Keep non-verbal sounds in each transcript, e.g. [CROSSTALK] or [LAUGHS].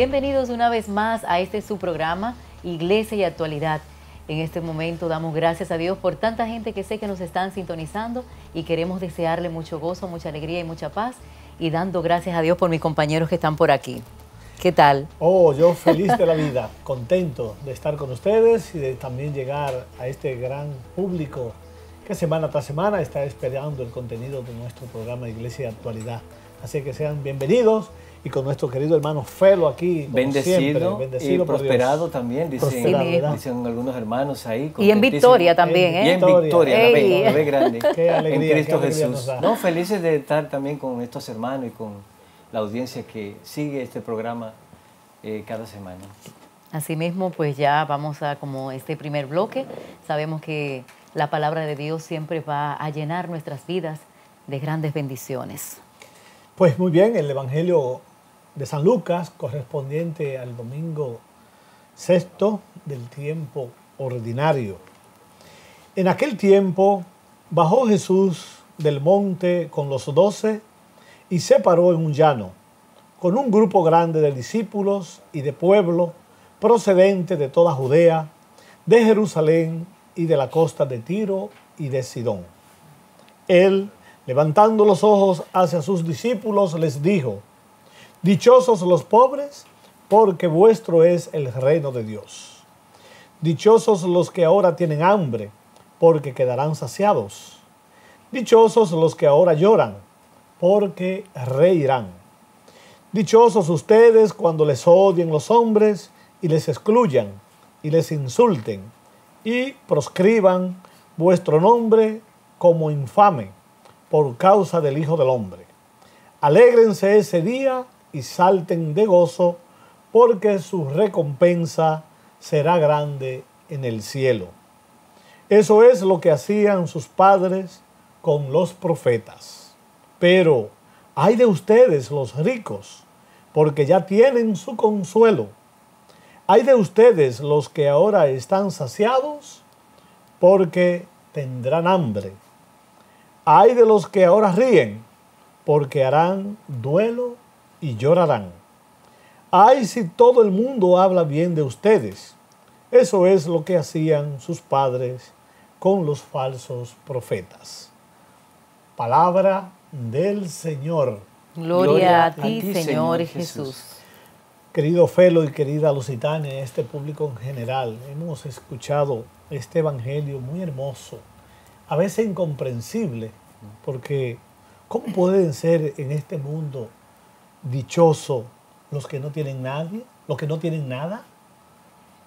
Bienvenidos una vez más a este su programa, Iglesia y Actualidad. En este momento damos gracias a Dios por tanta gente que sé que nos están sintonizando y queremos desearle mucho gozo, mucha alegría y mucha paz y dando gracias a Dios por mis compañeros que están por aquí. ¿Qué tal? Oh, yo feliz de la vida, contento de estar con ustedes y de también llegar a este gran público que semana tras semana está esperando el contenido de nuestro programa Iglesia y Actualidad. Así que sean bienvenidos y con nuestro querido hermano Felo aquí. Bendecido, bendecido y prosperado también, dicen, dicen, algunos hermanos ahí. Y en victoria también, ¿eh? Y en victoria, la ve grande. [LAUGHS] Qué alegría, en Cristo Jesús. No, felices de estar también con estos hermanos y con la audiencia que sigue este programa eh, cada semana. Asimismo, pues ya vamos a como este primer bloque. Sabemos que la palabra de Dios siempre va a llenar nuestras vidas de grandes bendiciones. Pues muy bien, el Evangelio de San Lucas, correspondiente al domingo sexto del tiempo ordinario. En aquel tiempo bajó Jesús del monte con los doce y se paró en un llano, con un grupo grande de discípulos y de pueblo procedente de toda Judea, de Jerusalén y de la costa de Tiro y de Sidón. Él, levantando los ojos hacia sus discípulos, les dijo, Dichosos los pobres, porque vuestro es el reino de Dios. Dichosos los que ahora tienen hambre, porque quedarán saciados. Dichosos los que ahora lloran, porque reirán. Dichosos ustedes cuando les odien los hombres y les excluyan y les insulten y proscriban vuestro nombre como infame por causa del Hijo del Hombre. Alégrense ese día y salten de gozo, porque su recompensa será grande en el cielo. Eso es lo que hacían sus padres con los profetas. Pero hay de ustedes los ricos, porque ya tienen su consuelo. Hay de ustedes los que ahora están saciados, porque tendrán hambre. Hay de los que ahora ríen, porque harán duelo y llorarán. Ay, si todo el mundo habla bien de ustedes. Eso es lo que hacían sus padres con los falsos profetas. Palabra del Señor. Gloria, a, ti, Señor, Jesús. Querido Felo y querida Lusitania, este público en general, hemos escuchado este evangelio muy hermoso, a veces incomprensible, porque ¿cómo pueden ser en este mundo dichoso los que no tienen nadie, los que no tienen nada,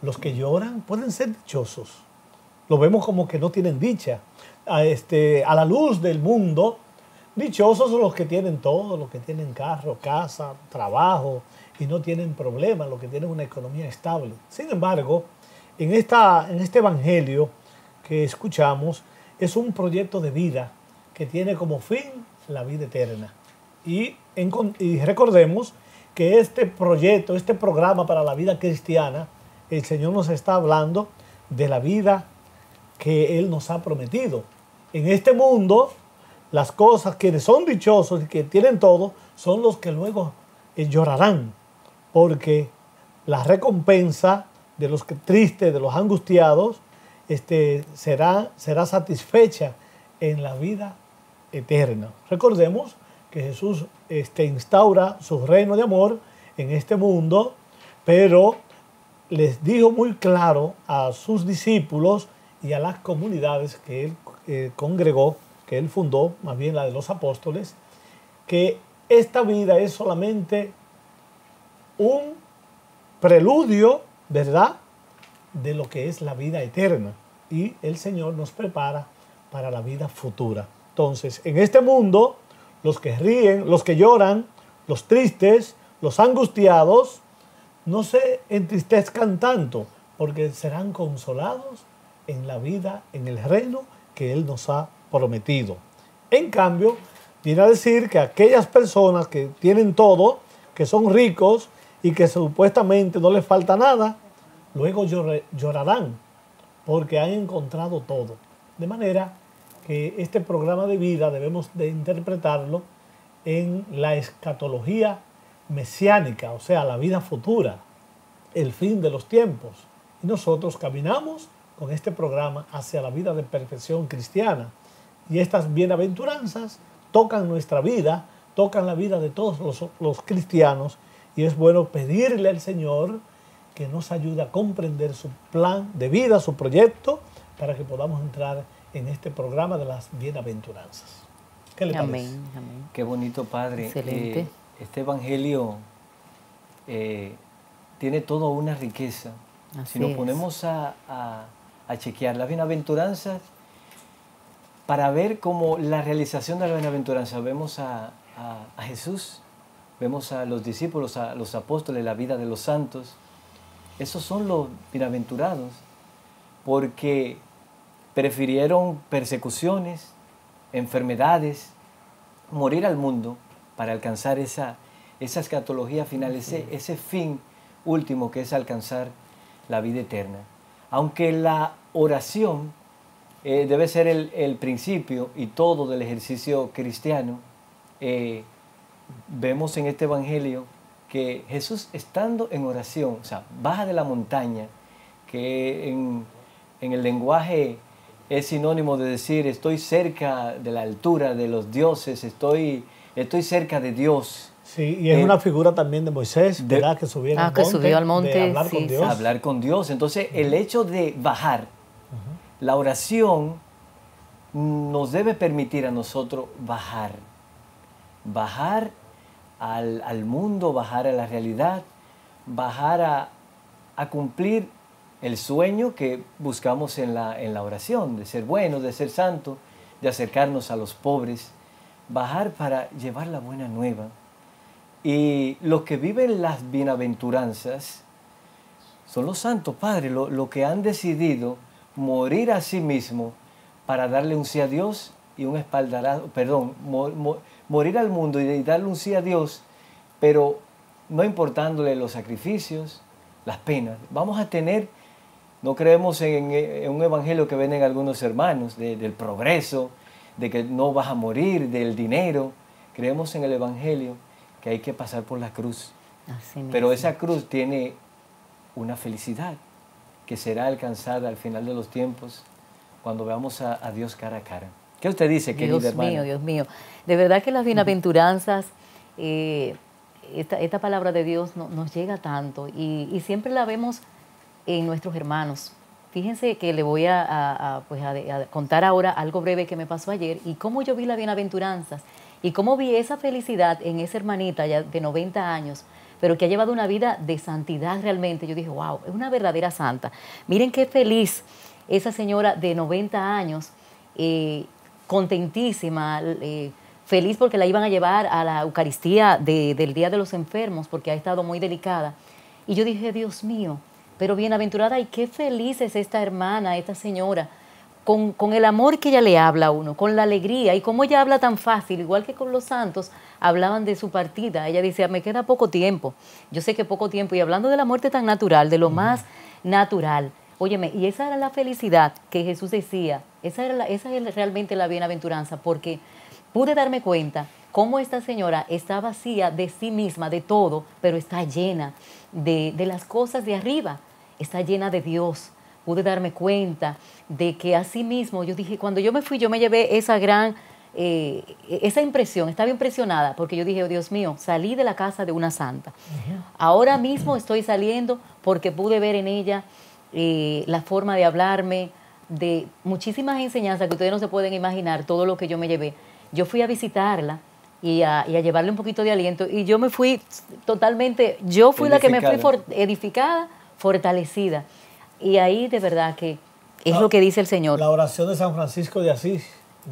los que lloran, pueden ser dichosos. Lo vemos como que no tienen dicha. A, este, a la luz del mundo, dichosos son los que tienen todo, los que tienen carro, casa, trabajo y no tienen problemas, los que tienen una economía estable. Sin embargo, en, esta, en este evangelio que escuchamos, es un proyecto de vida que tiene como fin la vida eterna. Y, recordemos que este proyecto, este programa para la vida cristiana, el Señor nos está hablando de la vida que Él nos ha prometido. En este mundo, las cosas que son dichosos y que tienen todo, son los que luego eh, llorarán, porque la recompensa de los que, tristes, de los angustiados, este, será, será satisfecha en la vida eterna. Recordemos que Jesús este, instaura su reino de amor en este mundo, pero les dijo muy claro a sus discípulos y a las comunidades que él eh, congregó, que él fundó, más bien la de los apóstoles, que esta vida es solamente un preludio, ¿verdad?, de lo que es la vida eterna. Y el Señor nos prepara para la vida futura. Entonces, en este mundo los que ríen, los que lloran, los tristes, los angustiados, no se entristezcan tanto, porque serán consolados en la vida, en el reino que Él nos ha prometido. En cambio, viene a decir que aquellas personas que tienen todo, que son ricos y que supuestamente no les falta nada, luego llorarán porque han encontrado todo. De manera que este programa de vida debemos de interpretarlo en la escatología mesiánica, o sea, la vida futura, el fin de los tiempos. Y nosotros caminamos con este programa hacia la vida de perfección cristiana. Y estas bienaventuranzas tocan nuestra vida, tocan la vida de todos los, los cristianos. Y es bueno pedirle al Señor que nos ayude a comprender su plan de vida, su proyecto, para que podamos entrar en este programa de las bienaventuranzas. ¿Qué le amén, Amén. Qué bonito, Padre. Excelente. Eh, este Evangelio eh, tiene toda una riqueza. si nos ponemos a, chequear las bienaventuranzas, para ver cómo la realización de la bienaventuranza, vemos a, a Jesús, vemos a los discípulos, a los apóstoles, la vida de los santos. Esos son los bienaventurados, porque prefirieron persecuciones, enfermedades, morir al mundo para alcanzar esa, esa escatología final, ese, ese fin último que es alcanzar la vida eterna. Aunque la oración eh, debe ser el, principio y todo del ejercicio cristiano, eh, vemos en este Evangelio que Jesús estando en oración, o sea, baja de la montaña, que en, en el lenguaje es sinónimo de decir estoy cerca de la altura de los dioses, estoy, estoy cerca de Dios. Sí, y es eh, una figura también de Moisés, ¿verdad? Que, subió, ah, que subió al monte, hablar con Dios. Hablar con Dios. Entonces, el hecho de bajar, la oración nos debe permitir a nosotros bajar. Bajar al, al mundo, bajar a la realidad, bajar a, a cumplir el sueño que buscamos en la, en la oración, de ser buenos, de ser santos, de acercarnos a los pobres, bajar para llevar la buena nueva. Y los que viven las bienaventuranzas son los santos, Padre, los que han decidido morir a sí mismo para darle un sí a Dios y un espaldarazo, perdón, morir al mundo y darle un sí a Dios, pero no importándole los sacrificios, las penas. Vamos a tener no creemos en, un evangelio que venden algunos hermanos del progreso, de que no vas a morir, del dinero. Creemos en el evangelio que hay que pasar por la cruz. Pero esa cruz tiene una felicidad que será alcanzada al final de los tiempos cuando veamos a, Dios cara a cara. ¿Qué usted dice, querido Dios mío, Dios mío. De verdad que las bienaventuranzas, eh, esta, palabra de Dios nos llega tanto y, y siempre la vemos en nuestros hermanos. Fíjense que le voy pues, a, contar ahora algo breve que me pasó ayer y cómo yo vi las bienaventuranzas y cómo vi esa felicidad en esa hermanita ya de 90 años, pero que ha llevado una vida de santidad realmente. Yo dije, wow, es una verdadera santa. Miren qué feliz esa señora de 90 años, eh, contentísima, eh, feliz porque la iban a llevar a la Eucaristía del Día de los Enfermos, porque ha estado muy delicada. Y yo dije, Dios mío, pero bienaventurada y qué feliz es esta hermana, esta señora, con, el amor que ella le habla a uno, con la alegría y cómo ella habla tan fácil, igual que con los santos, hablaban de su partida. Ella decía, me queda poco tiempo. Yo sé que poco tiempo. Y hablando de la muerte tan natural, de lo más natural. Óyeme, y esa era la felicidad que Jesús decía, esa, era esa es realmente la bienaventuranza, porque pude darme cuenta cómo esta señora está vacía de sí misma, de todo, pero está llena de, las cosas de arriba, está llena de Dios. Pude darme cuenta de que así mismo, yo dije, cuando yo me fui, yo me llevé esa gran, eh, esa impresión, estaba impresionada, porque yo dije, oh, Dios mío, salí de la casa de una santa. Ahora mismo estoy saliendo porque pude ver en ella eh, la forma de hablarme, de muchísimas enseñanzas que ustedes no se pueden imaginar, todo lo que yo me llevé. Yo fui a visitarla y a, llevarle un poquito de aliento. Y yo me fui totalmente, yo fui la que me fui edificada, fortalecida. Y ahí de verdad que es lo que dice el Señor. La oración de San Francisco de Asís,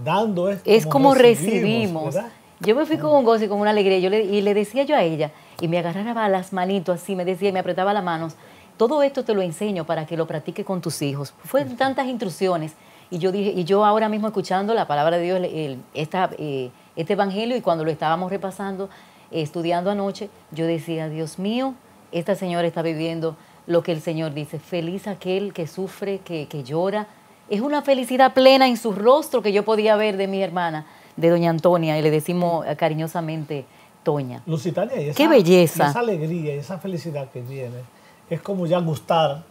dando es, es como, recibimos. Yo me fui con un gozo y con una alegría. Yo le, y le decía yo a ella, y me agarraba las manitos así, me decía, y me apretaba las manos. Todo esto te lo enseño para que lo practiques con tus hijos. Fue tantas instrucciones. Y yo dije, y yo ahora mismo escuchando la palabra de Dios, el, esta, eh, este Evangelio y cuando lo estábamos repasando, estudiando anoche, yo decía, Dios mío, esta señora está viviendo lo que el Señor dice, feliz aquel que sufre, que, llora. Es una felicidad plena en su rostro que yo podía ver de mi hermana, de doña Antonia, y le decimos cariñosamente Toña. Lusitania, y esa, ¡Qué belleza! y esa alegría y esa felicidad que viene es como ya gustar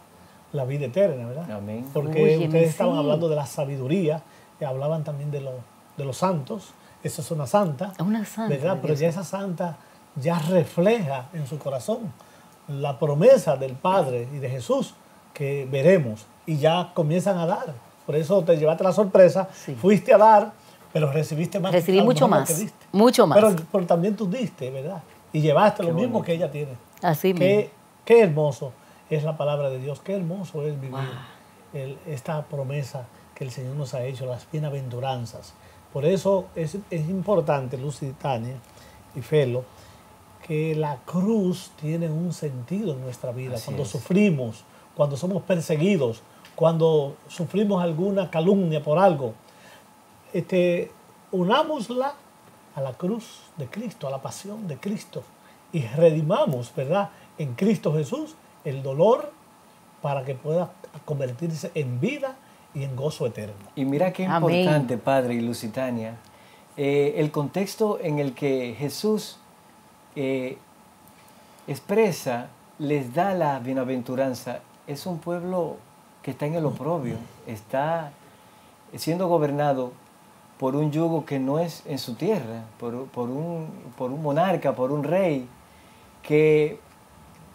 la vida eterna, ¿verdad? Amén. Porque ustedes estaban sí. hablando de la sabiduría, y hablaban también de, lo- de los santos. Esa es una santa. Una santa, ¿verdad? Pero ya esa santa ya refleja en su corazón la promesa del Padre y de Jesús que veremos y ya comienzan a dar. Por eso te llevaste la sorpresa, Sí. fuiste a dar, pero recibiste más. Recibí mucho más, que diste. mucho más. Pero, pero también tú diste, ¿verdad? Y llevaste lo mismo que ella tiene. Así Qué, mismo. qué hermoso es la palabra de Dios, qué hermoso es vivir Wow. el- esta promesa que el Señor nos ha hecho, las bienaventuranzas. Por eso es, es importante, Lucitania y Felo, que la cruz tiene un sentido en nuestra vida. Así cuando es. sufrimos, cuando somos perseguidos, cuando sufrimos alguna calumnia por algo, este, unámosla a la cruz de Cristo, a la pasión de Cristo y redimamos, ¿verdad? En Cristo Jesús el dolor para que pueda convertirse en vida y en gozo eterno. Y mira qué Amén. importante, Padre y Lusitania, eh, el contexto en el que Jesús eh, expresa, les da la bienaventuranza, es un pueblo que está en el oprobio, está siendo gobernado por un yugo que no es en su tierra, por, por un, por un monarca, por un rey, que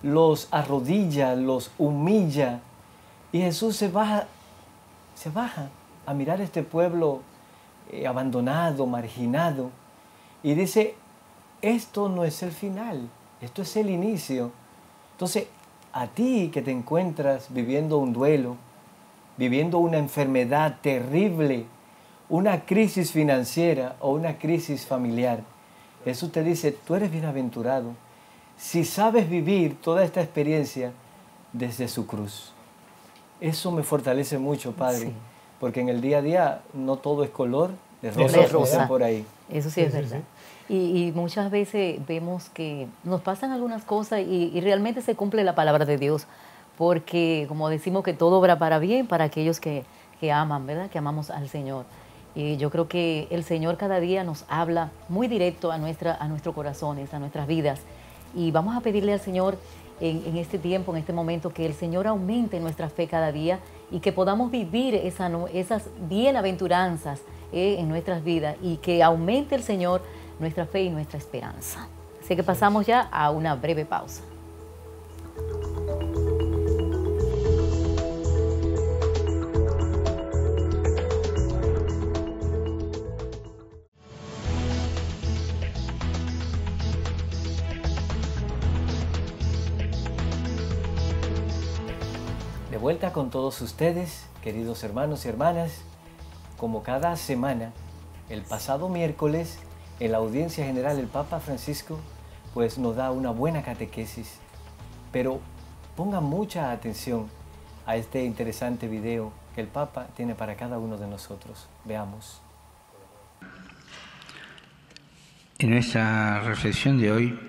los arrodilla, los humilla, y Jesús se baja se baja a mirar este pueblo eh, abandonado, marginado, y dice, esto no es el final, esto es el inicio. Entonces, a ti que te encuentras viviendo un duelo, viviendo una enfermedad terrible, una crisis financiera o una crisis familiar, Jesús te dice, tú eres bienaventurado si sabes vivir toda esta experiencia desde su cruz. Eso me fortalece mucho, Padre, Sí. porque en el día a día no todo es color de rosa, de rosa. por ahí. Eso sí, es Sí, sí, verdad. Y, y muchas veces vemos que nos pasan algunas cosas y, y realmente se cumple la palabra de Dios, porque como decimos que todo obra para bien para aquellos que, que aman, ¿verdad? Que amamos al Señor. Y yo creo que el Señor cada día nos habla muy directo a, nuestra, a nuestros corazones, a nuestras vidas. Y vamos a pedirle al Señor en, en este tiempo, en este momento, que el Señor aumente nuestra fe cada día y que podamos vivir esa, esas bienaventuranzas eh, en nuestras vidas y que aumente el Señor nuestra fe y nuestra esperanza. Así que pasamos ya a una breve pausa. Vuelta con todos ustedes, queridos hermanos y hermanas, como cada semana, el pasado miércoles, en la audiencia general el Papa Francisco pues nos da una buena catequesis. Pero pongan mucha atención a este interesante video que el Papa tiene para cada uno de nosotros. Veamos. En nuestra reflexión de hoy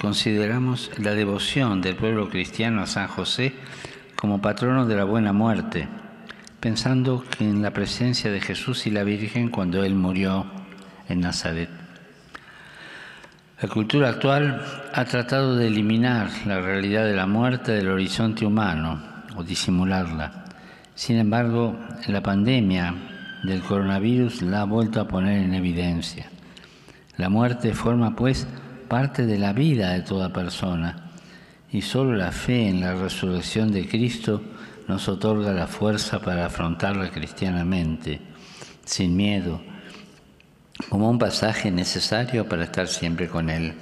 consideramos la devoción del pueblo cristiano a San José como patrono de la buena muerte, pensando que en la presencia de Jesús y la Virgen cuando Él murió en Nazaret. La cultura actual ha tratado de eliminar la realidad de la muerte del horizonte humano o disimularla. Sin embargo, la pandemia del coronavirus la ha vuelto a poner en evidencia. La muerte forma pues parte de la vida de toda persona y solo la fe en la resurrección de Cristo nos otorga la fuerza para afrontarla cristianamente, sin miedo, como un pasaje necesario para estar siempre con Él.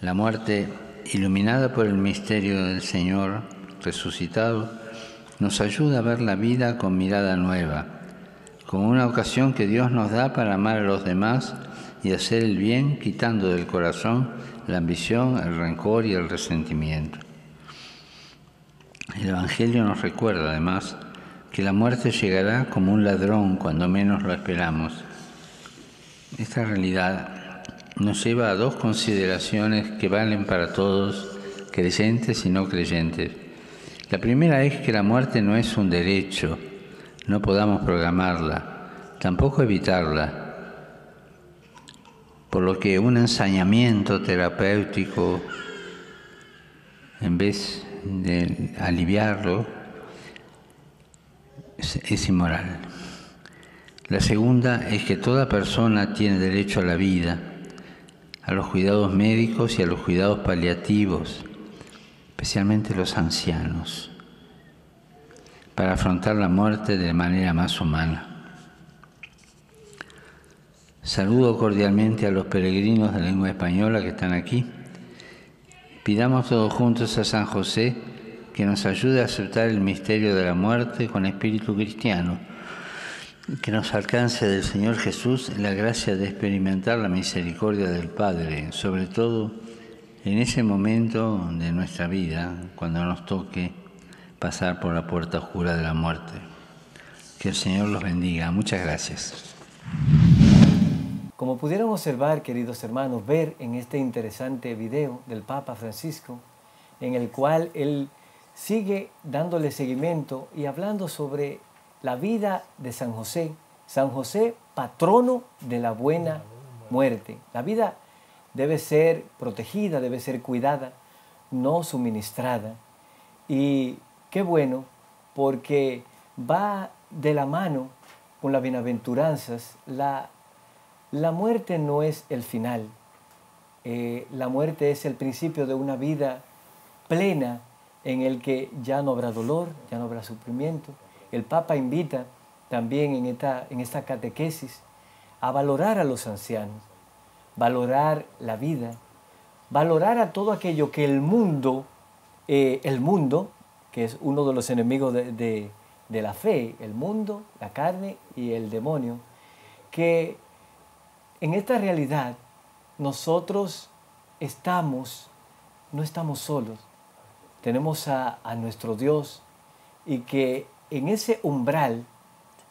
La muerte, iluminada por el misterio del Señor resucitado, nos ayuda a ver la vida con mirada nueva, como una ocasión que Dios nos da para amar a los demás y hacer el bien quitando del corazón la ambición, el rencor y el resentimiento. El Evangelio nos recuerda además que la muerte llegará como un ladrón cuando menos lo esperamos. Esta realidad nos lleva a dos consideraciones que valen para todos, creyentes y no creyentes. La primera es que la muerte no es un derecho, no podamos programarla, tampoco evitarla. Por lo que un ensañamiento terapéutico, en vez de aliviarlo, es, inmoral. La segunda es que toda persona tiene derecho a la vida, a los cuidados médicos y a los cuidados paliativos, especialmente los ancianos, para afrontar la muerte de manera más humana. Saludo cordialmente a los peregrinos de lengua española que están aquí. Pidamos todos juntos a San José que nos ayude a aceptar el misterio de la muerte con espíritu cristiano, que nos alcance del Señor Jesús la gracia de experimentar la misericordia del Padre, sobre todo en ese momento de nuestra vida, cuando nos toque pasar por la puerta oscura de la muerte. Que el Señor los bendiga. Muchas gracias. Como pudieron observar, queridos hermanos, ver en este interesante video del Papa Francisco, en el cual él sigue dándole seguimiento y hablando sobre la vida de San José. San José, patrono de la buena muerte. La vida debe ser protegida, debe ser cuidada, no suministrada. Y qué bueno, porque va de la mano con las bienaventuranzas la la muerte no es el final. Eh, la muerte es el principio de una vida plena en el que ya no habrá dolor, ya no habrá sufrimiento. El Papa invita también en esta, en esta catequesis a valorar a los ancianos, valorar la vida, valorar a todo aquello que el mundo, eh, el mundo, que es uno de los enemigos de la fe, el mundo, la carne y el demonio, que en esta realidad nosotros estamos, no estamos solos, tenemos a, nuestro Dios y que en ese umbral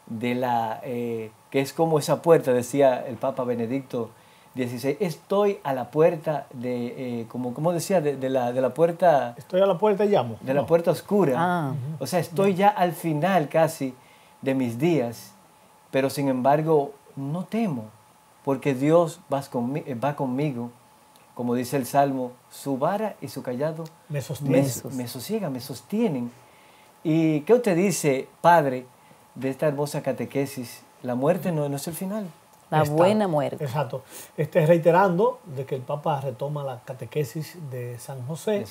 de la, eh, que es como esa puerta, decía el Papa Benedicto XVI, estoy a la puerta de, eh, como, como decía, de, la, de la puerta... Estoy a la puerta y llamo. De la puerta oscura. Ah. O sea, estoy ya al final casi de mis días, pero sin embargo no temo, porque Dios eh, va conmigo, como dice el Salmo, su vara y su callado me, sostienen. me, sosiega, me sostienen. ¿Y qué usted dice, Padre, de esta hermosa catequesis? La muerte no, es el final. La buena muerte. Exacto. Este, reiterando de que el Papa retoma la catequesis de San José,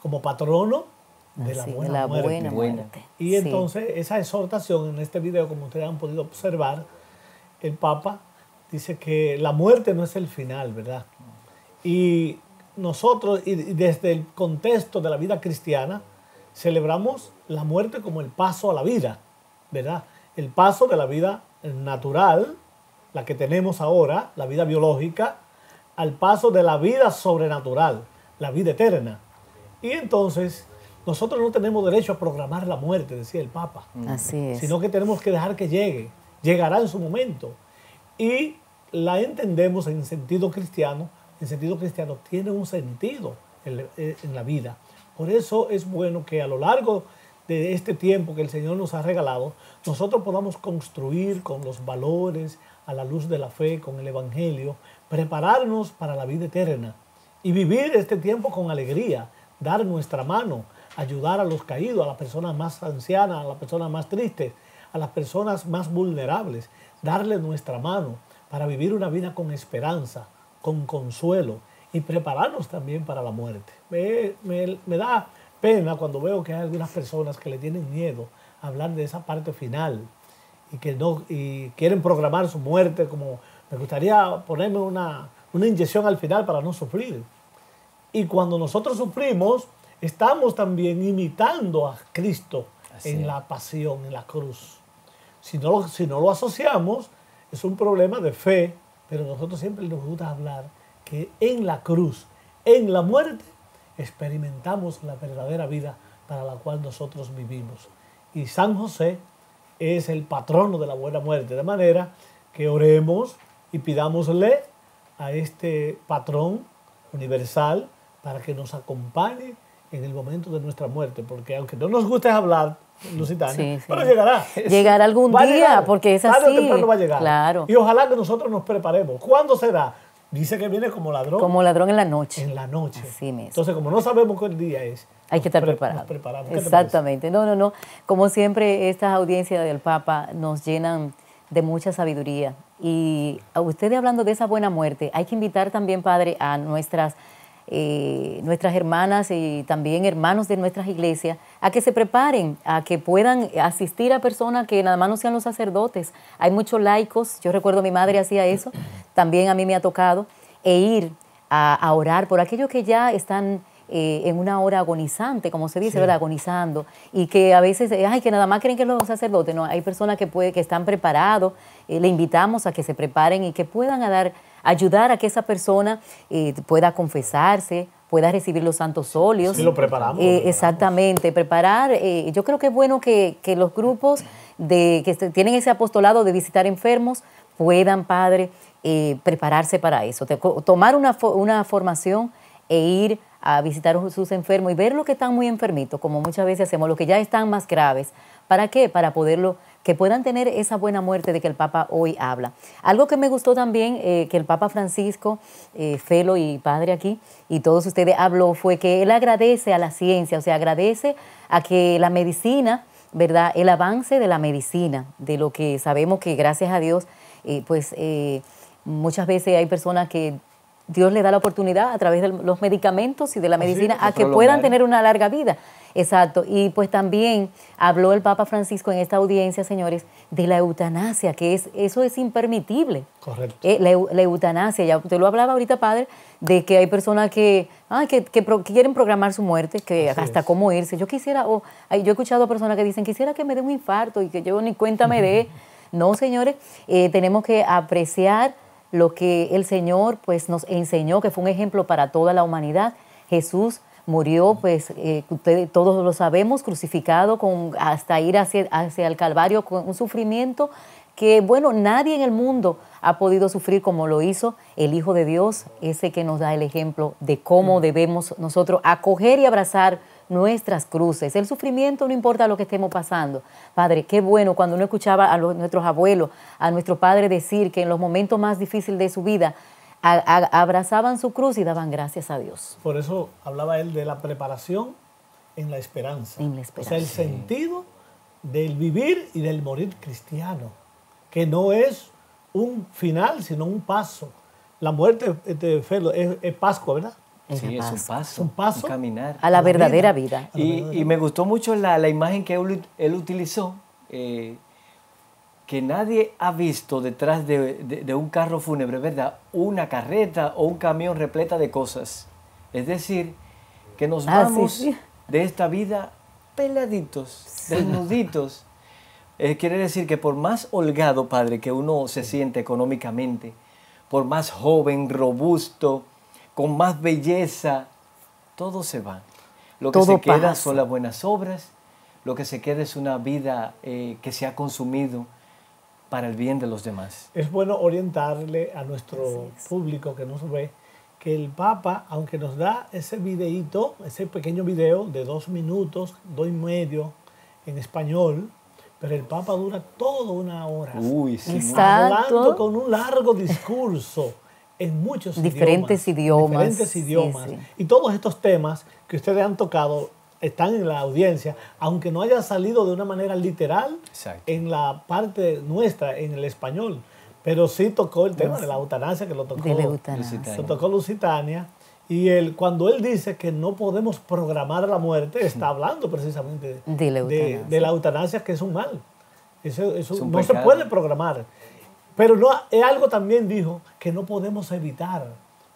como patrono de la, buena, muerte. Y entonces esa exhortación en este video, como ustedes han podido observar, el Papa dice que la muerte no es el final, ¿verdad? Y nosotros, y desde el contexto de la vida cristiana, celebramos la muerte como el paso a la vida, ¿verdad? El paso de la vida natural, la que tenemos ahora, la vida biológica, al paso de la vida sobrenatural, la vida eterna. Y entonces, nosotros no tenemos derecho a programar la muerte, decía el Papa. Así es. Sino que tenemos que dejar que llegue. Llegará en su momento y la entendemos en sentido cristiano, en sentido cristiano tiene un sentido eh, en, la vida. Por eso es bueno que a lo largo de este tiempo que el Señor nos ha regalado, nosotros podamos construir con los valores, a la luz de la fe, con el Evangelio, prepararnos para la vida eterna y vivir este tiempo con alegría, dar nuestra mano, ayudar a los caídos, a las personas más ancianas, a las personas más tristes, a las personas más vulnerables, darle nuestra mano para vivir una vida con esperanza, con consuelo y prepararnos también para la muerte. Me, da pena cuando veo que hay algunas personas que le tienen miedo a hablar de esa parte final y que no y quieren programar su muerte como me gustaría ponerme una, una inyección al final para no sufrir. Y cuando nosotros sufrimos, estamos también imitando a Cristo en la pasión, en la cruz. Si no, si no lo asociamos, es un problema de fe, pero nosotros siempre nos gusta hablar que en la cruz, en la muerte, experimentamos la verdadera vida para la cual nosotros vivimos. Y San José es el patrono de la buena muerte, de manera que oremos y pidámosle a este patrón universal para que nos acompañe en el momento de nuestra muerte, porque aunque no nos guste hablar, Lusitania, pero llegará. Llegará algún día, porque es así. Temprano va a llegar. Claro. Y ojalá que nosotros nos preparemos. ¿Cuándo será? dice que viene como ladrón. Como ladrón en la noche. En la noche. Así mismo. Entonces, como no sabemos qué día es, hay que estar pre- preparado. nos preparamos. ¿Qué te Exactamente. No, no, no. Como siempre, estas audiencias del Papa nos llenan de mucha sabiduría. Y a ustedes hablando de esa buena muerte, hay que invitar también, Padre, a nuestras, eh, nuestras hermanas y también hermanos de nuestras iglesias a que se preparen, a que puedan asistir a personas que nada más no sean los sacerdotes. Hay muchos laicos, yo recuerdo mi madre hacía eso, también a mí me ha tocado, e ir a, a orar por aquellos que ya están eh, en una hora agonizante, como se dice, Sí. ¿verdad? Agonizando. Y que a veces, eh, ay, que nada más creen que los sacerdotes. No, hay personas que, puede, que están preparados. eh, le invitamos a que se preparen y que puedan a dar, ayudar a que esa persona eh, pueda confesarse, pueda recibir los santos óleos. Sí, lo preparamos, lo Eh, preparamos. exactamente, preparar. eh, yo creo que es bueno que, que los grupos de, que tienen ese apostolado de visitar enfermos puedan, Padre, eh, prepararse para eso. Te- tomar una, una formación e ir a visitar a sus enfermos y ver los que están muy enfermitos, como muchas veces hacemos, los que ya están más graves. ¿Para qué? Para poderlo, que puedan tener esa buena muerte de que el Papa hoy habla. Algo que me gustó también, eh, que el Papa Francisco, eh, Felo y Padre aquí, y todos ustedes habló, fue que él agradece a la ciencia, o sea, agradece a que la medicina, ¿verdad? El avance de la medicina, de lo que sabemos que gracias a Dios, eh, pues eh, muchas veces hay personas que Dios le da la oportunidad a través de los medicamentos y de la medicina a que puedan tener una larga vida. Exacto. Y pues también habló el Papa Francisco en esta audiencia, señores, de la eutanasia, que es eso es impermitible. Correcto. Eh, la, eu- la eutanasia, ya usted lo hablaba ahorita, padre, de que hay personas que, ay, que, que pro- que quieren programar su muerte, que Así hasta es. cómo irse. Yo quisiera, o ay, yo he escuchado a personas que dicen, quisiera que me dé un infarto y que yo ni cuenta me dé. No, señores, eh, tenemos que apreciar lo que el Señor pues, nos enseñó, que fue un ejemplo para toda la humanidad. Jesús murió, pues eh, ustedes todos lo sabemos, crucificado con, hasta ir hacia, hacia el Calvario con un sufrimiento que, bueno, nadie en el mundo ha podido sufrir como lo hizo el Hijo de Dios, ese que nos da el ejemplo de cómo debemos nosotros acoger y abrazar nuestras cruces. El sufrimiento no importa lo que estemos pasando. Padre, qué bueno cuando uno escuchaba a los- nuestros abuelos, a nuestro padre decir que en los momentos más difíciles de su vida a- a- abrazaban su cruz y daban gracias a Dios. Por eso hablaba él de la preparación en la esperanza. En la O sea, el esperanza. sentido del vivir y del morir cristiano, que no es un final, sino un paso. La muerte de Felo es, es Pascua, ¿verdad? Es Sí, es un paso. Un paso. caminar. A la a la verdadera vida. Y, me gustó mucho la, la imagen que él, él utilizó, eh, que nadie ha visto detrás de, de- de un carro fúnebre, ¿verdad? Una carreta o un camión repleta de cosas. Es decir, que nos Ah, vamos sí. de esta vida peladitos, desnuditos. Eh, quiere decir que por más holgado, Padre, que uno se siente económicamente, por más joven, robusto, con más belleza, todo se va. Lo que Todo se queda son las buenas obras, lo que se queda es una vida eh, que se ha consumido para el bien de los demás. Es bueno orientarle a nuestro público que nos ve que el Papa, aunque nos da ese videíto, ese pequeño video de dos minutos, dos y medio en español, pero el Papa dura toda una hora. Uy, sí. Hablando con un largo discurso [LAUGHS] en muchos Diferentes idiomas, Diferentes sí, idiomas. sí. Y todos estos temas que ustedes han tocado están en la audiencia, aunque no haya salido de una manera literal Exacto. en la parte nuestra, en el español. Pero sí tocó el tema de la eutanasia, que lo tocó, De la eutanasia. Lusitania. lo tocó Lusitania. Y él, cuando él dice que no podemos programar la muerte, está hablando precisamente De la eutanasia. de la eutanasia, que es un mal. Eso, eso Es un no se puede programar. Pero no, es algo también dijo que no podemos evitar,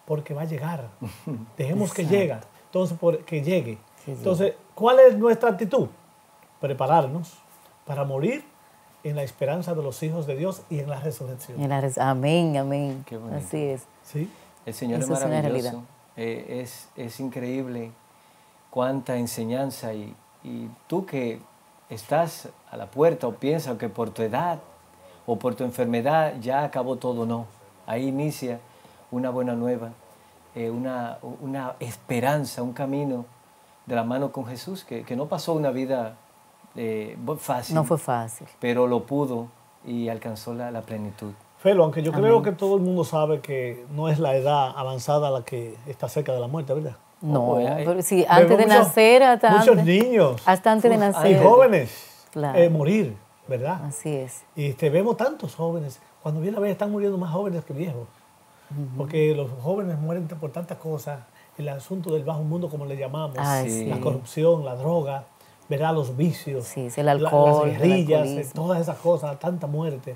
porque va a llegar. [LAUGHS] Dejemos que llegue. Entonces, por- que llegue. Sí, sí. Entonces, ¿cuál es nuestra actitud? Prepararnos para morir en la esperanza de los hijos de Dios y en la resurrección. En la res- Amén, amén. Qué bonito. Así es. ¿Sí? El Señor Eso es maravilloso. Eh, es, es increíble cuánta enseñanza y, y tú que estás a la puerta o piensas que por tu edad o por tu enfermedad ya acabó todo, no. Ahí inicia una buena nueva, eh, una, una esperanza, un camino de la mano con Jesús que, que no pasó una vida eh, fácil, No fue fácil. pero lo pudo y alcanzó la, la plenitud. Felo, aunque yo creo que todo el mundo sabe que no es la edad avanzada la que está cerca de la muerte, ¿verdad? No, Oh, eh, pero sí, antes de muchos- nacer, hasta Muchos antes, niños hasta antes de nacer. y jóvenes Claro. eh, morir, ¿verdad? Así es. Y te vemos tantos jóvenes. Cuando viene a ver, están muriendo más jóvenes que viejos. Porque los jóvenes mueren por tantas cosas. El asunto del bajo mundo, como le llamamos, Ay, Sí. la corrupción, la droga, ¿verdad? los vicios, Sí, el la- alcohol, las guerrillas, alcoholismo. todas esas cosas, tanta muerte.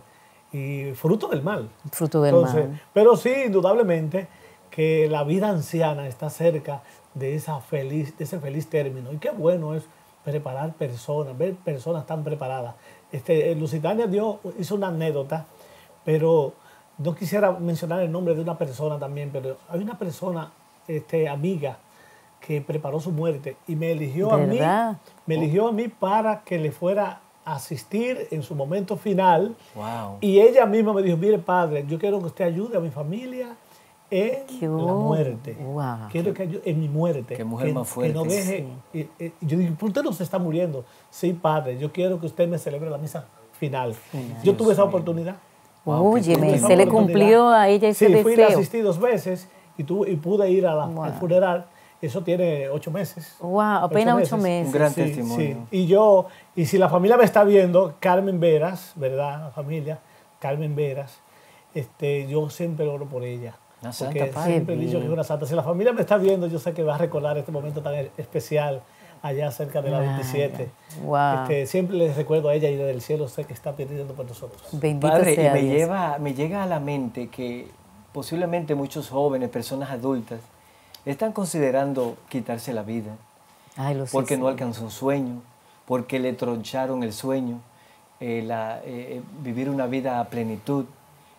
Y fruto del mal. Fruto del Entonces, mal. Pero sí, indudablemente, que la vida anciana está cerca de, esa feliz, de ese feliz término. Y qué bueno es preparar personas, ver personas tan preparadas. Este, eh, Lusitania dio, hizo una anécdota, pero no quisiera mencionar el nombre de una persona también, pero hay una persona, este, amiga, que preparó su muerte y me eligió a mí, me eligió a mí para que le fuera a asistir en su momento final. Wow. Y ella misma me dijo, mire padre, yo quiero que usted ayude a mi familia en Qué la muerte. Wow. Quiero que ayude en mi muerte. Qué mujer que, más Que no fuerte. deje. y- y- yo digo, ¿por usted no se está muriendo? Sí, padre, yo quiero que usted me celebre la misa final. Yo tuve esa oportunidad. Wow, Óyeme, se le cumplió a ella ese sí, fui y le deseo. asistí dos veces y, tuve, y pude ir a la- Wow. al funeral. Eso tiene ocho meses. Wow, apenas ocho meses. Un gran Sí, testimonio. sí. Y yo, y si la familia me está viendo, Carmen Veras, ¿verdad? La familia, Carmen Veras, este, yo siempre oro por ella. Una porque santa, padre. siempre he dicho que es una santa. Si la familia me está viendo, yo sé que va a recordar este momento tan e- especial allá cerca de la Vaya. 27. Wow. Este, siempre les recuerdo a ella y desde el cielo sé que está pidiendo por nosotros. Bendito Padre, y sea me, Dios. lleva, me llega a la mente que posiblemente muchos jóvenes, personas adultas, están considerando quitarse la vida Ay, lo sé, porque sí. no alcanzó un sueño, porque le troncharon el sueño, eh, la- eh, eh, vivir una vida a plenitud.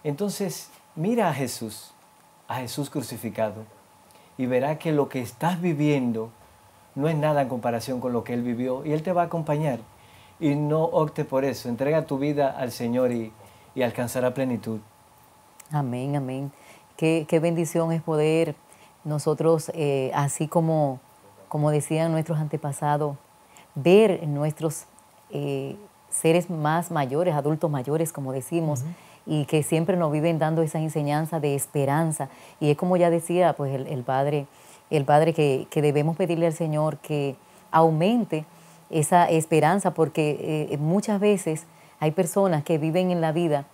Entonces, mira a Jesús, a Jesús crucificado, y verá que lo que estás viviendo no es nada en comparación con lo que Él vivió, y Él te va a acompañar. Y no opte por eso, entrega tu vida al Señor y, y alcanzará plenitud. Amén, amén. Qué, qué bendición es poder nosotros, eh, así como, como decían nuestros antepasados, ver nuestros eh, seres más mayores, adultos mayores, como decimos, y que siempre nos viven dando esa enseñanza de esperanza. Y es como ya decía pues el, el Padre, el Padre que, que debemos pedirle al Señor que aumente esa esperanza, porque eh, muchas veces hay personas que viven en la vida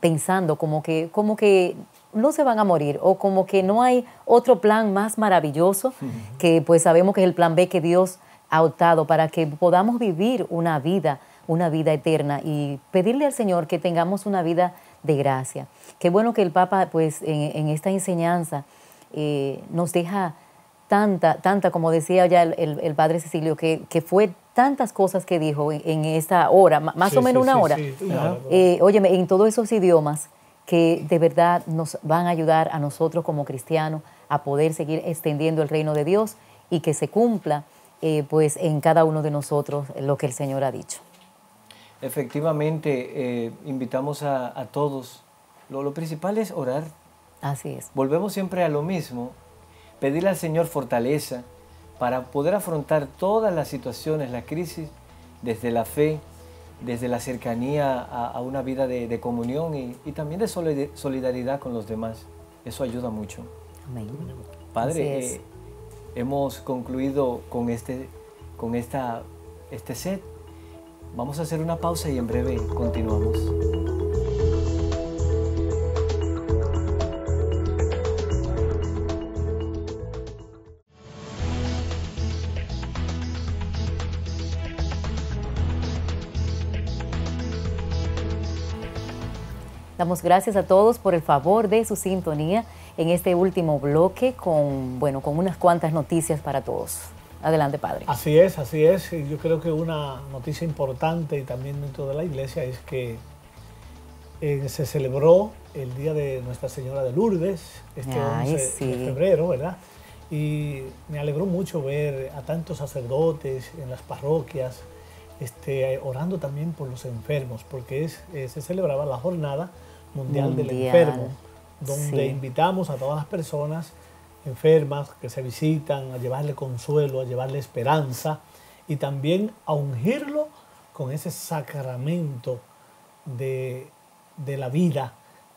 pensando como que, como que no se van a morir o como que no hay otro plan más maravilloso que pues sabemos que es el plan B que Dios ha optado para que podamos vivir una vida, una vida eterna y pedirle al Señor que tengamos una vida de gracia. Qué bueno que el Papa pues en, en esta enseñanza eh, nos deja tanta, tanta, como decía ya el, el- el Padre Cecilio, que, que fue tantas cosas que dijo en, en esta hora, más Sí, o menos sí, una sí, hora. ¿verdad? Eh, óyeme, en todos esos idiomas que de verdad nos van a ayudar a nosotros como cristianos a poder seguir extendiendo el reino de Dios y que se cumpla eh, pues en cada uno de nosotros lo que el Señor ha dicho. Efectivamente, eh, invitamos a, a todos. Lo, lo principal es orar. Así es. Volvemos siempre a lo mismo, pedirle al Señor fortaleza para poder afrontar todas las situaciones, la crisis, desde la fe, desde la cercanía a, a una vida de, de comunión y, y también de solid- solidaridad con los demás. Eso ayuda mucho. Amén. Padre, eh, hemos concluido con este, con esta, este set. Vamos a hacer una pausa y en breve continuamos. Damos gracias a todos por el favor de su sintonía en este último bloque con, bueno, con unas cuantas noticias para todos. Adelante, Padre. Así es, así es. Yo creo que una noticia importante y también dentro de la iglesia es que eh, se celebró el Día de Nuestra Señora de Lourdes, este Ay, 11 sí. de febrero, ¿verdad? Y me alegró mucho ver a tantos sacerdotes en las parroquias este, orando también por los enfermos, porque es, eh, se celebraba la Jornada Mundial, del Enfermo, donde sí. invitamos a todas las personas enfermas que se visitan a llevarle consuelo, a llevarle esperanza y también a ungirlo con ese sacramento de, de la vida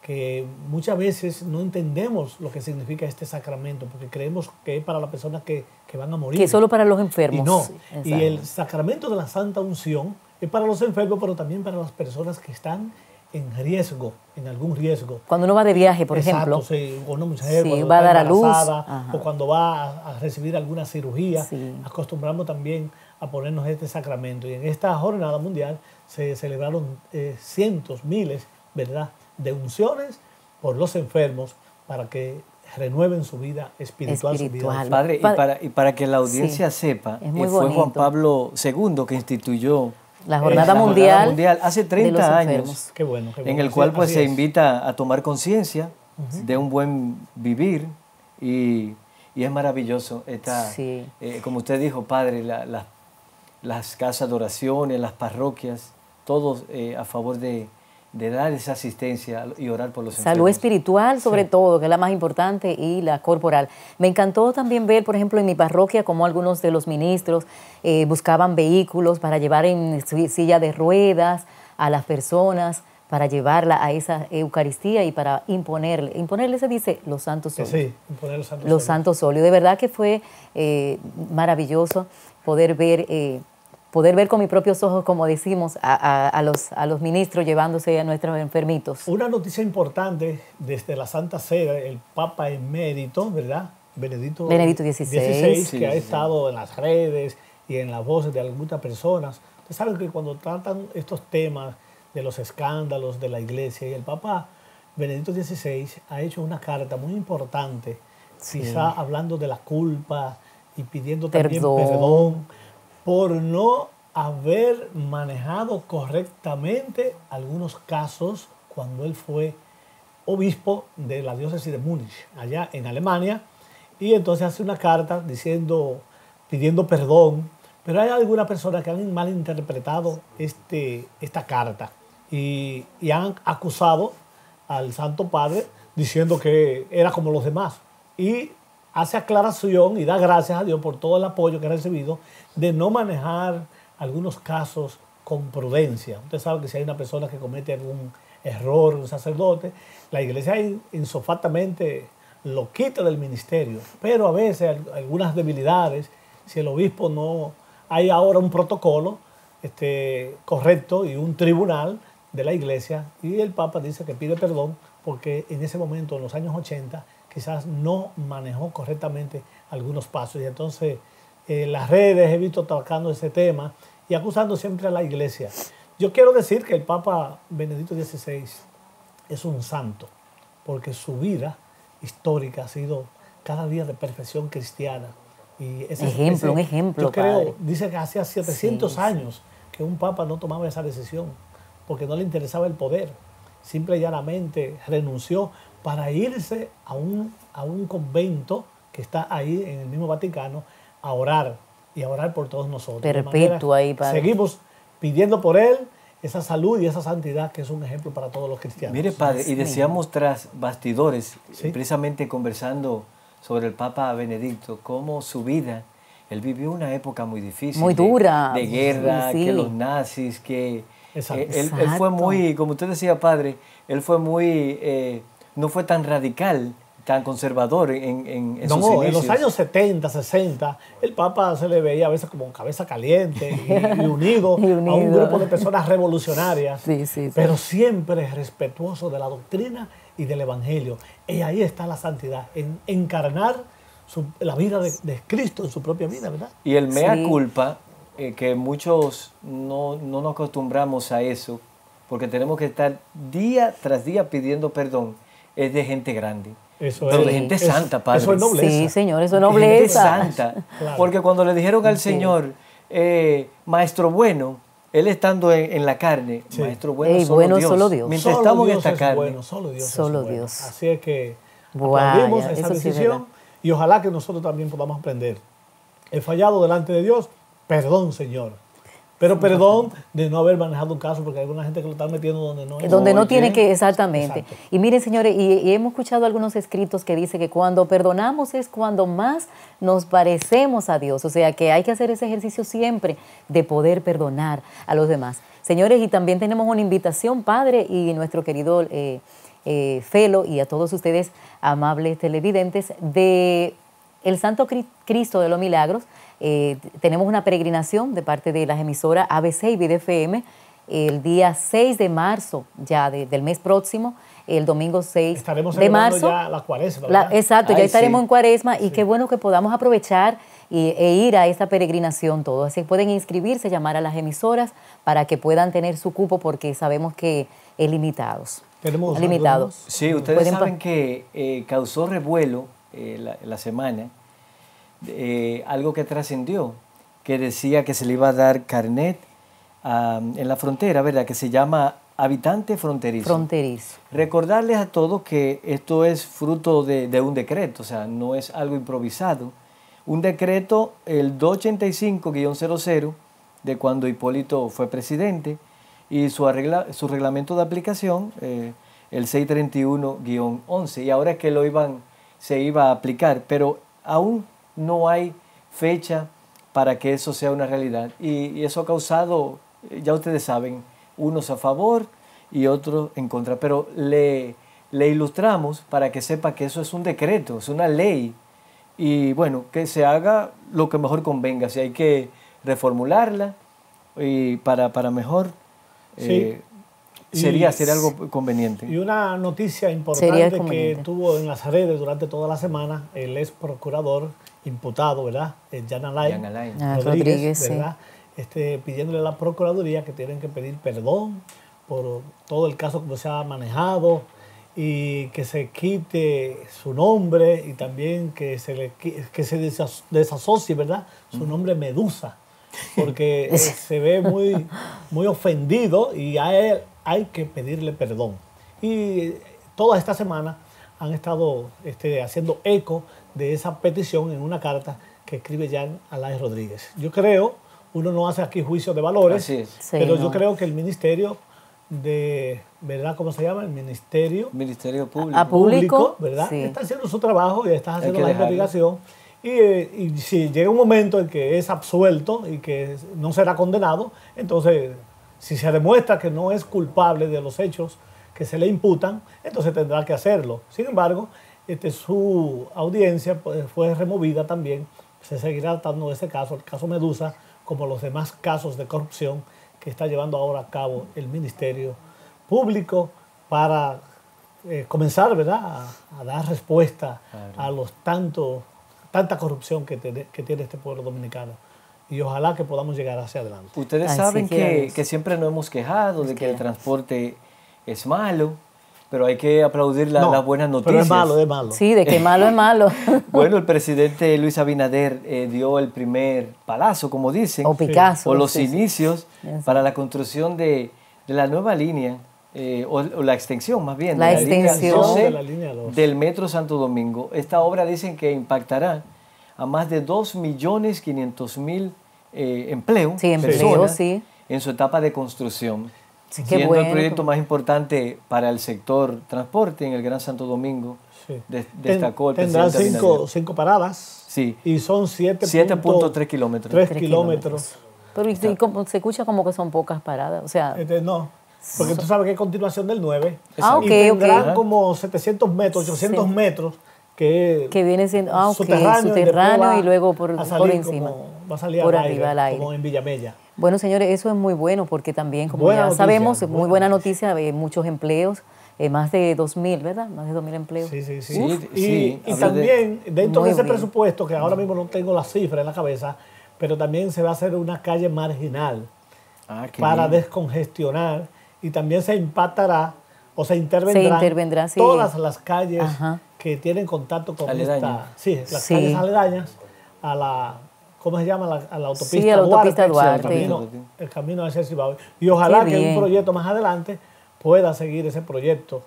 que muchas veces no entendemos lo que significa este sacramento, porque creemos que es para las personas que, que van a morir. Que es solo para los enfermos. Y no. Y el sacramento de la Santa Unción es para los enfermos, pero también para las personas que están en riesgo, en algún riesgo. Cuando uno va de viaje, por Exacto, ejemplo. sí, o una mujer Sí, cuando va a dar a luz. Ajá. o cuando va a, a recibir alguna cirugía, Sí. acostumbramos también a ponernos este sacramento. Y en esta jornada mundial se celebraron eh, cientos, miles, ¿verdad?, de unciones por los enfermos para que renueven su vida espiritual, su vida Espiritual. Padre, y Pa- para, y para que la audiencia Sí, sepa, eh, fue Juan. Pablo II que instituyó La jornada la mundial, mundial hace de 30 los años. Qué bueno, qué bueno. en el cual pues se invita a tomar conciencia de un buen vivir y, y es maravilloso. Esta, Sí. eh, como usted dijo, Padre, la- la- las casas de oraciones, las parroquias, todos eh, a favor de, de dar esa asistencia y orar por los Salud enfermos. espiritual, sobre todo, que es la más importante, y la corporal. Me encantó también ver, por ejemplo, en mi parroquia, cómo algunos de los ministros eh, buscaban vehículos para llevar en si- silla de ruedas a las personas, para llevarla a esa Eucaristía y para imponerle. Imponerle se dice los santos óleos. sí, imponer los santos Los santos óleos. De verdad que fue eh, maravilloso poder ver, eh, poder ver con mis propios ojos, como decimos, a, a- a los, a los ministros llevándose a nuestros enfermitos. Una noticia importante desde la Santa Sede, el Papa emérito, ¿verdad? Benedicto, Benedicto XVI. Sí, que ha sí. estado en las redes y en las voces de algunas personas. Ustedes saben que cuando tratan estos temas de los escándalos de la iglesia y el Papa Benedicto XVI ha hecho una carta muy importante, quizá hablando de la culpa y pidiendo también Perdón. perdón por no haber manejado correctamente algunos casos cuando él fue obispo de la diócesis de Múnich, allá en Alemania, y entonces hace una carta diciendo, pidiendo perdón, pero hay algunas personas que han malinterpretado este, esta carta y, y han acusado al Santo Padre diciendo que era como los demás. Y hace aclaración y da gracias a Dios por todo el apoyo que ha recibido de no manejar algunos casos con prudencia. Usted sabe que si hay una persona que comete algún error, un sacerdote, la iglesia in- insofatamente lo quita del ministerio. Pero a veces al- algunas debilidades, si el obispo no, hay ahora un protocolo este, correcto y un tribunal de la iglesia y el Papa dice que pide perdón porque en ese momento, en los años 80, quizás no manejó correctamente algunos pasos. Y entonces en las redes he visto tocando ese tema y acusando siempre a la iglesia. Yo quiero decir que el Papa Benedicto XVI es un santo, porque su vida histórica ha sido cada día de perfección cristiana. Y ese- Ejemplo, ese- un ejemplo, Yo creo, padre. dice que hacía 700 Sí, sí. años que un papa no tomaba esa decisión, porque no le interesaba el poder. Simple y llanamente renunció para irse a un, a un convento que está ahí en el mismo Vaticano a orar y a orar por todos nosotros. Perpetuo ahí, padre. Seguimos pidiendo por él esa salud y esa santidad que es un ejemplo para todos los cristianos. Mire, padre, y decíamos tras bastidores, Sí. precisamente conversando sobre el Papa Benedicto, cómo su vida, él vivió una época muy difícil. Muy dura. De, guerra, Sí, sí. que los nazis, que... Exacto. eh, él, él fue muy, como usted decía, padre, él fue muy... eh, no fue tan radical, tan conservador en, en, en sus No, en los inicios. años 70, 60, el Papa se le veía a veces como cabeza caliente y, y [LAUGHS] unido, Y a un grupo de personas revolucionarias, Sí, sí, sí. pero siempre respetuoso de la doctrina y del Evangelio. Y ahí está la santidad, en encarnar su- la vida de, de Cristo en su propia vida, ¿verdad? Y el mea Sí. culpa, eh, que muchos no, no nos acostumbramos a eso, porque tenemos que estar día tras día pidiendo perdón, es de gente grande. Eso Pero es, de gente santa, padre. Eso es nobleza. Sí, señor, eso es De gente nobleza. santa. Claro. Porque cuando le dijeron al Señor, eh, maestro bueno, él estando en, en la carne, Sí. maestro bueno, Ey, solo, bueno, Dios. solo Dios. Mientras Solo estamos Dios en esta es carne, bueno, solo Dios Solo es bueno. Dios. Así es que Vaya, aplaudimos esa sí decisión y ojalá que nosotros también podamos aprender. He fallado delante de Dios, perdón, Señor. Pero perdón de no haber manejado un caso, porque hay alguna gente que lo está metiendo donde no es. Donde no tiene que, exactamente. Exacto. Y miren, señores, y, y hemos escuchado algunos escritos que dice que cuando perdonamos es cuando más nos parecemos a Dios. O sea, que hay que hacer ese ejercicio siempre de poder perdonar a los demás. Señores, y también tenemos una invitación, Padre, y nuestro querido eh, eh, Felo y a todos ustedes, amables televidentes, de el Santo Cristo de los Milagros. Eh, tenemos una peregrinación de parte de las emisoras ABC y BDFM el día 6 de marzo, ya del mes próximo, el domingo 6 estaremos de marzo. ya la cuaresma. exacto, ya estaremos en cuaresma y qué bueno que podamos aprovechar e ir a esta peregrinación todos. Así pueden inscribirse, llamar a las emisoras para que puedan tener su cupo porque sabemos que es limitados. Tenemos limitados. Sí, ustedes saben que eh, causó revuelo eh, la, semana eh, algo que trascendió, que decía que se le iba a dar carnet en la frontera, ¿verdad? Que se llama habitante fronterizo. Fronterizo. Recordarles a todos que esto es fruto de, un decreto, o sea, no es algo improvisado. Un decreto, el 285-00, de cuando Hipólito fue presidente, y su, arregla, su reglamento de aplicación, eh, el 631-11, y ahora es que lo iban, se iba a aplicar, pero aún no hay fecha para que eso sea una realidad. y eso ha causado ya ustedes saben, unos a favor y otros en contra, pero le, le ilustramos para que sepa que eso es un decreto, es una ley. Y bueno, que se haga lo que mejor convenga, si hay que reformularla y para, para mejor eh, sería hacer algo conveniente. Y una noticia importante que tuvo en las redes durante toda la semana el ex procurador imputado, ¿verdad? Jan Alain, ah, Rodríguez, ¿verdad? este, pidiéndole a la Procuraduría que tienen que pedir perdón por todo el caso como se ha manejado y que se quite su nombre y también que se, le, que se desasocie, ¿verdad? Su nombre Medusa, porque [LAUGHS] eh, se ve muy, muy ofendido y a él hay que pedirle perdón. Y toda esta semana han estado este, haciendo eco de esa petición en una carta que escribe Jan Alain Rodríguez. Yo creo uno no hace aquí juicio de valores, pero yo creo que el ministerio de, ¿verdad? ¿Cómo se llama? El ministerio. Ministerio Público. A público, ¿verdad? Está haciendo su trabajo y está haciendo la investigación. Y, eh, y, si llega un momento en que es absuelto y que no será condenado, entonces, si se demuestra que no es culpable de los hechos que se le imputan, entonces tendrá que hacerlo. Sin embargo, este, su audiencia pues, fue removida también. Se seguirá tratando de ese caso, el caso Medusa, como los demás casos de corrupción que está llevando ahora a cabo el Ministerio Público para eh, comenzar ¿verdad? A, dar respuesta a los tanto, tanta corrupción que, que, tiene este pueblo dominicano. Y ojalá que podamos llegar hacia adelante. Ustedes saben que, que, siempre nos hemos quejado de que el transporte es malo, pero hay que aplaudir las buenas noticias. Pero es malo, es malo. Sí, de que malo es malo. [LAUGHS] bueno, el presidente Luis Abinader eh, dio el primer palazo, como dicen. O Picasso. O los inicios para la construcción de, la nueva línea, eh, o, la extensión más bien. La, extensión de la línea del Metro Santo Domingo. Esta obra dicen que impactará a más de 2.500.000 eh, empleos, sí, personas sí. en su etapa de construcción siendo el proyecto más importante para el sector transporte en el Gran Santo Domingo. destacó el Tendrán cinco, cinco, paradas. Sí. Y son 7.3 kilómetros. 3 kilómetros. Pero se escucha como que son pocas paradas. O sea, este, no. Porque tú sabes que es continuación del 9. Ah, ok, y tendrán como 700 metros, 800 metros que, que viene siendo ah, subterráneo, y, luego por, por encima. va a salir por arriba, al aire, como en Villamella. Bueno, señores, eso es muy bueno porque también, como ya sabemos, muy buena noticia, de muchos empleos, eh, más de 2.000, ¿verdad? Más de 2.000 empleos. Sí, sí, sí. y, también, dentro de ese presupuesto, que ahora mismo no tengo la cifra en la cabeza, pero también se va a hacer una calle marginal ah, para descongestionar y también se impactará o se intervendrán, todas las calles que tienen contacto con esta, sí, las calles aledañas a la ¿cómo se llama? La, a la autopista, sí, a la autopista Duarte. El, camino, el camino hacia Cibao. Y ojalá que un proyecto más adelante pueda seguir ese proyecto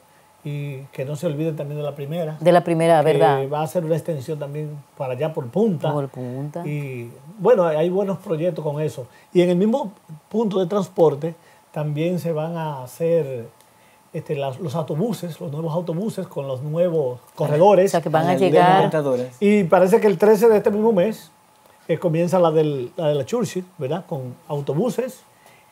y que no se olviden también de la primera. De la primera, ¿verdad? Va a ser una extensión también para allá por Punta. Por Punta. Y bueno, hay buenos proyectos con eso. Y en el mismo punto de transporte también se van a hacer este, los autobuses, los nuevos autobuses con los nuevos corredores. O sea, que van a llegar. Y parece que el 13 de este mismo mes comienza la, del, la de la Churchill, ¿verdad? Con autobuses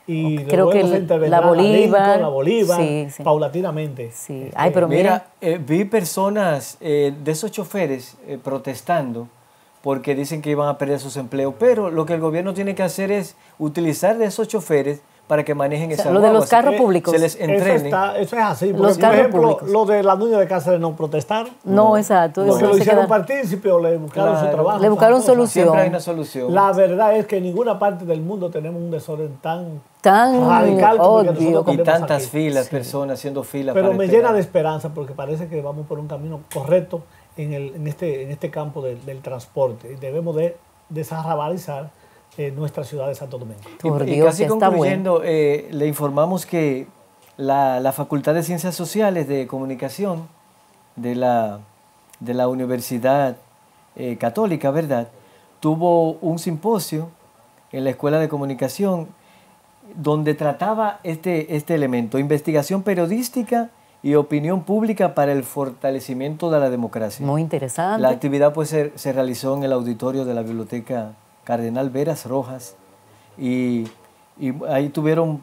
y Creo luego que se el- la Bolívar, Lincoln, la Bolívar, sí, sí. paulatinamente. Sí. Este, Ay, pero Mira, eh, vi personas eh, de esos choferes eh, protestando porque dicen que iban a perder sus empleos, pero lo que el gobierno tiene que hacer es utilizar de esos choferes para que manejen sea, esas lo de los carros que públicos. Se les Eso, entrene. está- eso es así. Porque, Los por carros ejemplo, públicos. los de la niña de Cáceres no protestaron. No, exacto. Porque no lo hicieron queda- partícipe o le buscaron su trabajo. Le buscaron solución. Siempre hay una solución. La verdad es que en ninguna parte del mundo tenemos un desorden tan Tan radical como el que obvio. nosotros y tantas aquí. filas, personas haciendo filas. Pero para me esperar. llena de esperanza porque parece que vamos por un camino correcto en, el, en, este, en este campo del, del transporte. Y debemos de desarrabalizar eh, nuestra ciudad de Santo Domingo. Por y Dios, casi bueno. concluyendo, eh, le informamos que la, la Facultad de Ciencias Sociales de Comunicación de la, de la Universidad eh, Católica, ¿verdad? Tuvo un simposio en la Escuela de Comunicación donde trataba este, este elemento, investigación periodística y opinión pública para el fortalecimiento de la democracia. Muy interesante. La actividad pues se, se realizó en el auditorio de la Biblioteca Cardenal Veras Rojas y, ahí tuvieron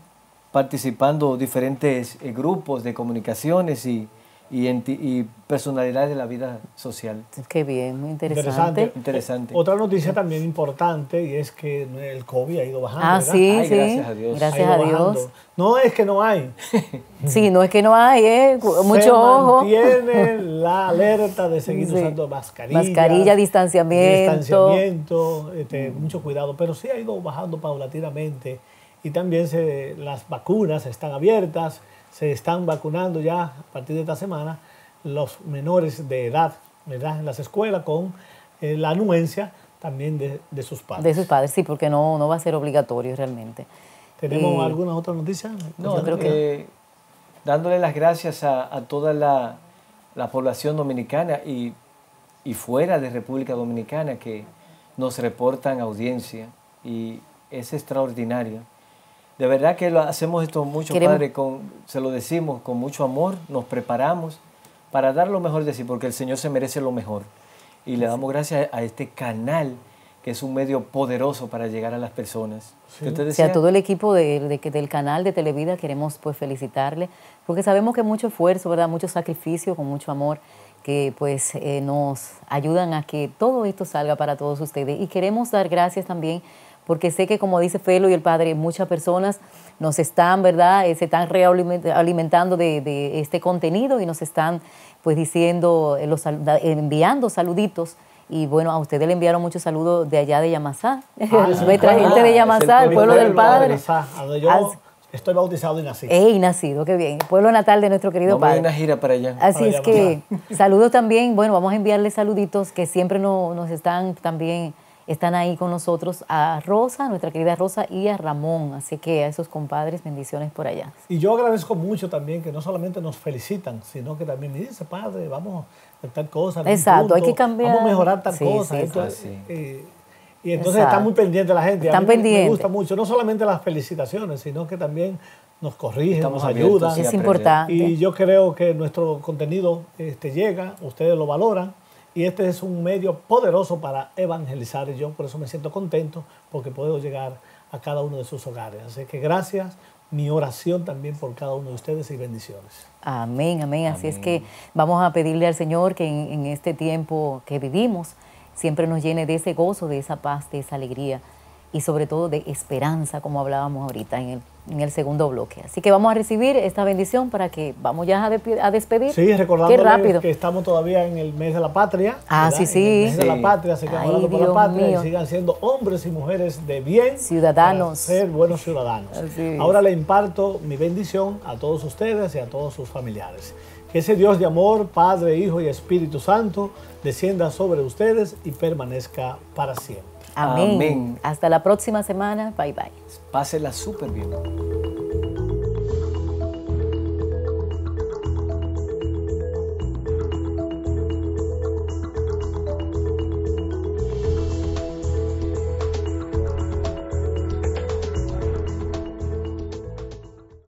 participando diferentes eh, grupos de comunicaciones y, y, enti- y personalidades de la vida social. Qué bien, muy interesante. Interesante. Otra noticia también importante y es que el COVID ha ido bajando. Ah, ¿verdad? sí, Ay, sí. gracias a Dios. Gracias a bajando. Dios. No es que no hay. [LAUGHS] Sí, no es que no hay, ¿eh? Mucho Se ojo. mantiene [LAUGHS] la alerta de seguir Sí. usando mascarilla. Mascarilla, distanciamiento. Distanciamiento, este, mucho cuidado. Pero sí ha ido bajando paulatinamente. Y también se, las vacunas están abiertas. Se están vacunando ya a partir de esta semana los menores de edad, ¿verdad? En las escuelas con eh, la anuencia también de, de sus padres. De sus padres, sí, porque no, no va a ser obligatorio realmente. ¿Tenemos Eh, alguna otra noticia? No, Yo creo que- eh, dándole las gracias a, a toda la, la población dominicana y, y fuera de República Dominicana que nos reportan audiencia y es extraordinario. De verdad que lo hacemos esto mucho, Queremos- Padre, con, se lo decimos con mucho amor, nos preparamos para dar lo mejor de sí, porque el Señor se merece lo mejor. Y le damos gracias a este canal, que es un medio poderoso para llegar a las personas. Usted O sea, todo el equipo de, del canal de Televida queremos pues felicitarle, porque sabemos que mucho esfuerzo, ¿verdad? Mucho sacrificio, con mucho amor, que pues eh, nos ayudan a que todo esto salga para todos ustedes. Y queremos dar gracias también, porque sé que como dice Felo y el Padre, muchas personas nos están, ¿verdad? Eh, se están realimentando de, de este contenido y nos están pues diciendo, eh, los, enviando saluditos. Y bueno, a ustedes le enviaron muchos saludos de allá de Yamasá, [LAUGHS] Ah, nuestra claro. gente de el Yamasá, el pueblo pueblo del Padre. Estoy bautizado y nací. ¡Ey, nacido! ¡Qué bien! El pueblo natal de nuestro querido vamos a Padre. una gira para allá. Así Para es allá, que saludos también, bueno, vamos a enviarles saluditos que siempre no- nos están también, están ahí con nosotros, a Rosa, nuestra querida Rosa, y a Ramón. Así que a esos compadres, bendiciones por allá. Y yo agradezco mucho también que no solamente nos felicitan, sino que también me dice, padre, vamos a tal cosa. Exacto, hay que cambiar. Vamos a mejorar tal Sí, cosa. sí, esto- sí. eh, y entonces Exacto. está muy pendiente la gente. Están a mí me- gusta mucho, no solamente las felicitaciones, sino que también nos corrigen, Estamos nos ayudan. sí, es importante. Y yo creo que nuestro contenido este, llega, ustedes lo valoran y este es un medio poderoso para evangelizar y yo por eso me siento contento porque puedo llegar a cada uno de sus hogares. Así que gracias, mi oración también por cada uno de ustedes y bendiciones. Amén, amén. Así es que vamos a pedirle al Señor que en, en este tiempo que vivimos siempre nos llene de ese gozo, de esa paz, de esa alegría y sobre todo de esperanza, como hablábamos ahorita en el, en el segundo bloque. Así que vamos a recibir esta bendición para que vamos ya a, despedir. Sí, rápido. que estamos todavía en el mes de la patria. Ah, ¿verdad? sí, sí. En el mes de la patria, se quedan orando por la patria mío. y sigan siendo hombres y mujeres de bien. Ciudadanos. ser buenos ciudadanos. Ahora le imparto mi bendición a todos ustedes y a todos sus familiares. Que ese Dios de amor, Padre, Hijo y Espíritu Santo, descienda sobre ustedes y permanezca para siempre. Amén. Amén. Hasta la próxima semana. Bye bye. Pásela súper bien.